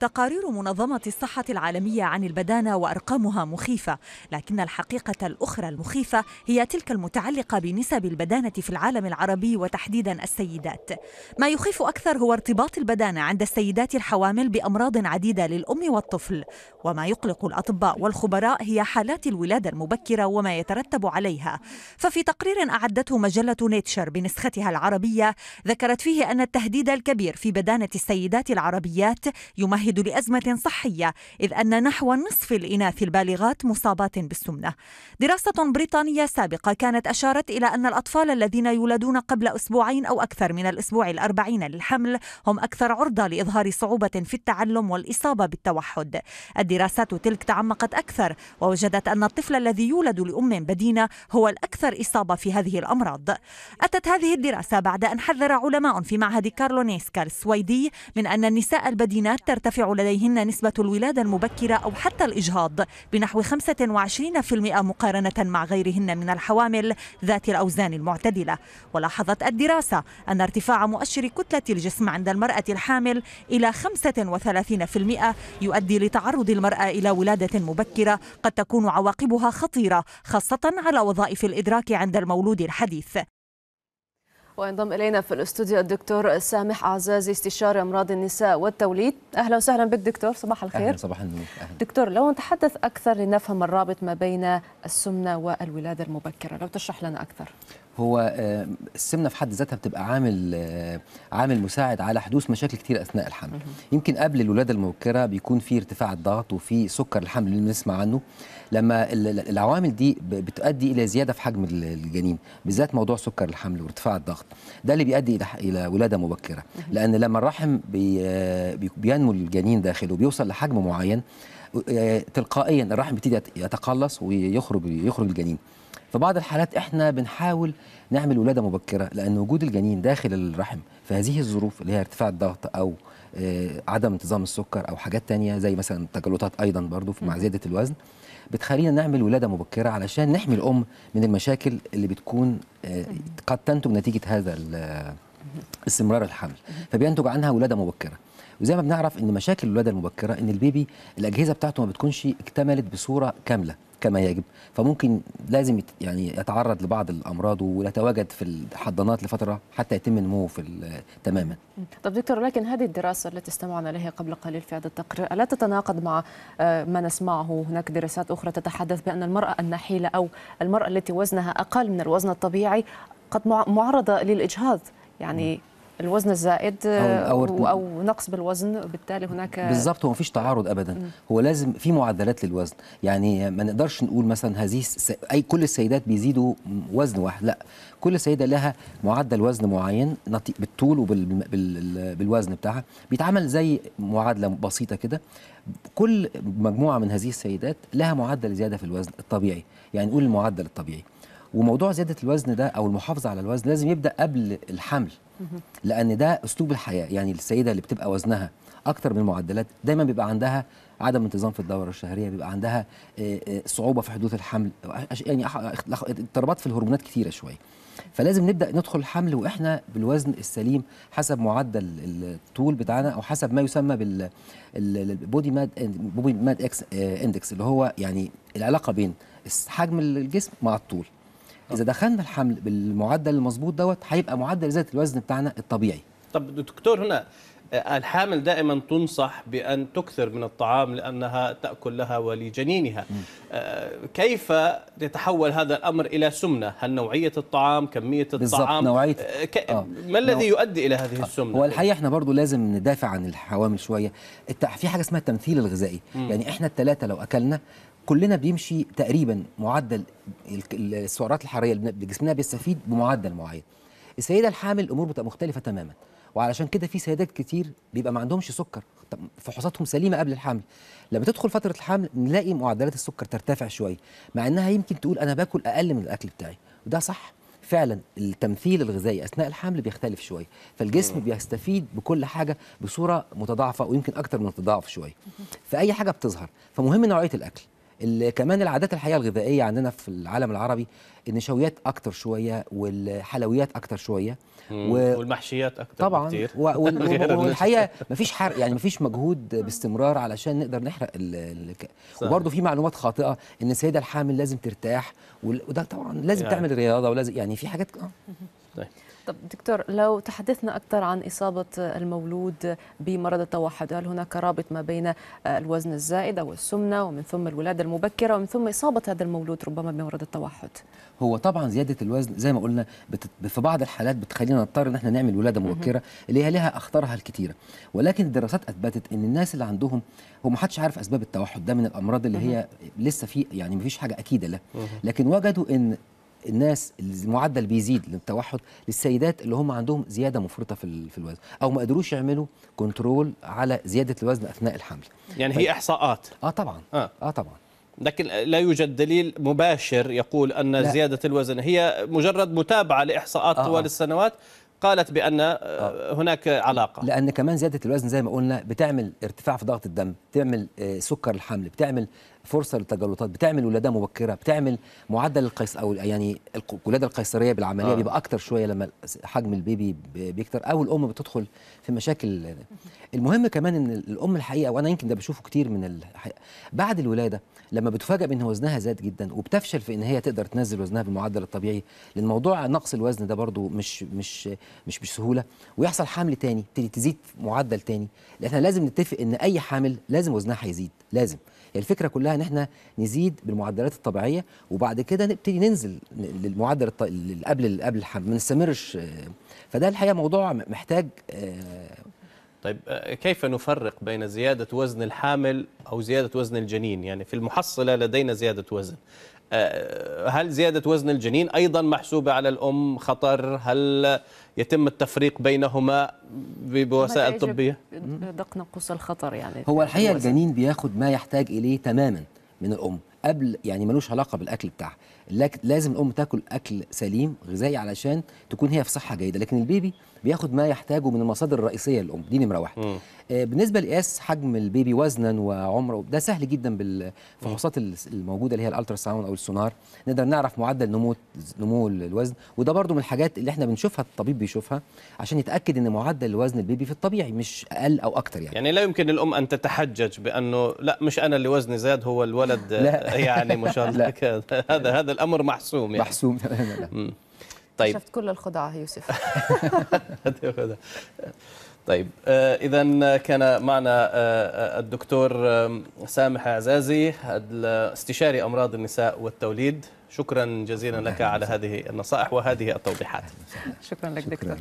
تقارير منظمة الصحة العالمية عن البدانة وأرقامها مخيفة لكن الحقيقة الأخرى المخيفة هي تلك المتعلقة بنسب البدانة في العالم العربي وتحديدا السيدات. ما يخيف أكثر هو ارتباط البدانة عند السيدات الحوامل بأمراض عديدة للأم والطفل وما يقلق الأطباء والخبراء هي حالات الولادة المبكرة وما يترتب عليها. ففي تقرير أعدته مجلة نيتشر بنسختها العربية ذكرت فيه أن التهديد الكبير في بدانة السيدات العربيات يمهد لأزمة صحية إذ أن نحو نصف الإناث البالغات مصابات بالسمنة. دراسة بريطانية سابقة كانت أشارت إلى أن الأطفال الذين يولدون قبل أسبوعين أو أكثر من الأسبوع الأربعين للحمل هم أكثر عرضة لإظهار صعوبة في التعلم والإصابة بالتوحد. الدراسات تلك تعمقت أكثر ووجدت أن الطفل الذي يولد لأم بدينة هو الأكثر إصابة في هذه الأمراض. أتت هذه الدراسة بعد أن حذر علماء في معهد كارلونيسكا السويدي من أن النساء البدينات ترتفع لديهن نسبة الولادة المبكرة أو حتى الإجهاض بنحو 25% مقارنة مع غيرهن من الحوامل ذات الأوزان المعتدلة. ولاحظت الدراسة أن ارتفاع مؤشر كتلة الجسم عند المرأة الحامل إلى 35% يؤدي لتعرض المرأة إلى ولادة مبكرة قد تكون عواقبها خطيرة خاصة على وظائف الإدراك عند المولود الحديث. وينضم إلينا في الاستوديو الدكتور سامح عزازي استشاري أمراض النساء والتوليد. أهلا وسهلا بك دكتور صباح الخير. أهلا صباح النور. أهلا. دكتور لو نتحدث أكثر لنفهم الرابط ما بين السمنة والولادة المبكرة لو تشرح لنا أكثر. هو السمنة في حد ذاتها بتبقى عامل عامل مساعد على حدوث مشاكل كتير أثناء الحمل. يمكن قبل الولادة المبكرة بيكون في ارتفاع الضغط وفي سكر الحمل اللي بنسمع عنه. لما العوامل دي بتؤدي إلى زيادة في حجم الجنين بالذات موضوع سكر الحمل وارتفاع الضغط. ده اللي بيؤدي إلى ولادة مبكرة. لأن لما الرحم بي بينمو الجنين داخله وبيوصل لحجم معين تلقائيا الرحم بيبتدي يتقلص ويخرج يخرج الجنين. في بعض الحالات إحنا بنحاول نعمل ولادة مبكرة لأن وجود الجنين داخل الرحم في هذه الظروف اللي هي ارتفاع الضغط أو عدم انتظام السكر أو حاجات تانية زي مثلا التجلطات أيضا برضو مع زيادة الوزن بتخلينا نعمل ولادة مبكرة علشان نحمي الأم من المشاكل اللي بتكون قد تنتج نتيجة هذا استمرار الحمل. فبينتج عنها ولادة مبكرة. وزي ما بنعرف إن مشاكل الولادة المبكرة إن البيبي الأجهزة بتاعته ما بتكونش اكتملت بصورة كاملة كما يجب. فممكن لازم يعني يتعرض لبعض الأمراض ويتواجد في الحضانات لفترة حتى يتم نموه في تماما. طب دكتور لكن هذه الدراسة التي استمعنا إليها قبل قليل في هذا التقرير ألا تتناقض مع ما نسمعه؟ هناك دراسات أخرى تتحدث بأن المرأة النحيلة أو المرأة التي وزنها أقل من الوزن الطبيعي قد معرضة للإجهاض. يعني الوزن الزائد أو, أو, أو نقص بالوزن بالتالي هناك بالظبط هو مفيش تعارض ابدا. م. هو لازم في معدلات للوزن. يعني ما نقدرش نقول مثلا هذه أي كل السيدات بيزيدوا وزن واحد لا. كل سيدة لها معدل وزن معين بالطول وبالوزن بتاعها. بيتعمل زي معادلة بسيطة كده. كل مجموعة من هذه السيدات لها معدل زيادة في الوزن الطبيعي. يعني نقول المعدل الطبيعي. وموضوع زيادة الوزن ده أو المحافظة على الوزن لازم يبدأ قبل الحمل. لأن ده أسلوب الحياة يعني السيدة اللي بتبقى وزنها أكتر من المعدلات دايما بيبقى عندها عدم انتظام في الدورة الشهرية بيبقى عندها صعوبة في حدوث الحمل يعني اضطرابات في الهرمونات كتيرة شوية. فلازم نبدأ ندخل الحمل وإحنا بالوزن السليم حسب معدل الطول بتاعنا أو حسب ما يسمى بال ال body mass body mass index index اللي هو يعني العلاقة بين حجم الجسم مع الطول. إذا دخلنا الحمل بالمعدل المظبوط دوت هيبقى معدل زياده الوزن بتاعنا الطبيعي. طب دكتور هنا الحامل دائما تنصح بأن تكثر من الطعام لأنها تأكل لها ولجنينها. كيف يتحول هذا الأمر إلى سمنة؟ هل نوعية الطعام كمية الطعام؟ نوعيه ك... آه. ما الذي يؤدي إلى هذه السمنة؟ هو الحقيقة إحنا برضو لازم ندافع عن الحوامل شوية. في حاجة اسمها التمثيل الغذائي. م. يعني إحنا الثلاثه لو أكلنا كلنا بيمشي تقريبا معدل السعرات الحرارية اللي جسمنا بيستفيد بمعدل معين. السيدة الحامل الأمور بتبقى مختلفة تماما. وعلشان كده في سيدات كتير بيبقى ما عندهمش سكر. فحوصاتهم سليمة قبل الحمل. لما تدخل فترة الحمل نلاقي معدلات السكر ترتفع شوية مع إنها يمكن تقول أنا باكل أقل من الأكل بتاعي. وده صح. فعلا التمثيل الغذائي أثناء الحمل بيختلف شوية. فالجسم بيستفيد بكل حاجة بصورة متضاعفة ويمكن أكتر من التضاعف شوية. فأي حاجة بتظهر. فمهم نوعية الأكل. ال- كمان العادات الحقيقة الغذائية عندنا في العالم العربي النشويات أكتر شوية والحلويات أكتر شوية و- والمحشيات أكثر طبعا بكثير و- وال- والحقيقة مفيش حرق يعني مفيش مجهود باستمرار علشان نقدر نحرق ال ال. وبرضه في معلومات خاطئة إن السيدة الحامل لازم ترتاح وده طبعا لازم يعني. تعمل رياضة ولازم يعني في حاجات. طيب. طب دكتور لو تحدثنا أكثر عن إصابة المولود بمرض التوحد هل هناك رابط ما بين الوزن الزائد أو السمنة ومن ثم الولادة المبكرة ومن ثم إصابة هذا المولود ربما بمرض التوحد؟ هو طبعا زيادة الوزن زي ما قلنا بت... في بعض الحالات بتخلينا نضطر إن إحنا نعمل ولادة مبكرة اللي هي لها أخطارها الكتيرة. ولكن الدراسات أثبتت إن الناس اللي عندهم هو ما حدش عارف أسباب التوحد ده من الأمراض اللي هي لسه في يعني ما فيش حاجة أكيدة لها. لكن وجدوا إن الناس المعدل بيزيد للتوحد للسيدات اللي هم عندهم زيادة مفرطة في في الوزن أو ما قدروش يعملوا كنترول على زيادة الوزن أثناء الحمل. يعني هي إحصاءات. آه طبعا. آه. آه طبعا. لكن لا يوجد دليل مباشر يقول أن لا. زيادة الوزن هي مجرد متابعة لإحصاءات آه، طوال آه. السنوات قالت بأن آه، هناك علاقة. لأن كمان زيادة الوزن زي ما قلنا بتعمل ارتفاع في ضغط الدم بتعمل آه، سكر الحمل بتعمل فرصة للتجلطات بتعمل ولادة مبكرة بتعمل معدل القيس أو يعني الولاده القيصرية بالعملية آه. بيبقى أكتر شوية لما حجم البيبي بيكتر أو الأم بتدخل في مشاكل المهم كمان إن الأم الحقيقة وأنا يمكن ده بشوفه كتير من الحقيقة بعد الولادة لما بتفاجئ بإن وزنها زاد جدا وبتفشل في إن هي تقدر تنزل وزنها بالمعدل الطبيعي لأن موضوع نقص الوزن ده برضو مش مش مش بسهولة ويحصل حمل تاني تزيد معدل تاني لأن إحنا لازم نتفق إن أي حامل لازم وزنها هيزيد لازم. الفكرة كلها إن إحنا نزيد بالمعدلات الطبيعية وبعد كده نبتدي ننزل للمعدل اللي قبل قبل الحمل ما نستمرش فده الحقيقة موضوع محتاج آه، طيب آه، كيف نفرق بين زيادة وزن الحامل أو زيادة وزن الجنين؟ يعني في المحصلة لدينا زيادة وزن. آه، هل زيادة وزن الجنين أيضا محسوبة على الأم خطر؟ هل يتم التفريق بينهما؟ بوسائل طبية. دق نقص الخطر يعني. هو الحقيقة. الجنين بياخد ما يحتاج إليه تماما من الأم. قبل يعني ملوش علاقة بالأكل بتاعها. لازم الأم تاكل أكل سليم غذائي علشان تكون هي في صحة جيدة. لكن ال baby بياخد ما يحتاجه من المصادر الرئيسية للأم. دي نمرة واحد. آه، بالنسبة لقياس حجم ال baby وزنا وعمره ده سهل جدا بالفحوصات ال- الموجودة اللي هي ال ultrasound أو السونار. نقدر نعرف معدل نمو نمو الوزن. وده برضو من الحاجات اللي إحنا بنشوفها الطبيب بيشوفها عشان يتأكد إن معدل الوزن ال baby في الطبيعي مش أقل أو أكتر يعني. يعني لا يمكن الام أن تتحجج بأنه لا مش أنا اللي وزني زاد هو الولد لا. يعني ما شاء الله كذا. هذا هذا الأمر محسوم يعني. محسوم. تماما. طيب. شفت كل الخدعة يوسف. طيب اذا كان معنا آه، آه، الدكتور سامح عزازي استشاري أمراض النساء والتوليد. شكرا جزيلا لك على هذه النصائح وهذه التوضيحات. شكرا لك دكتور.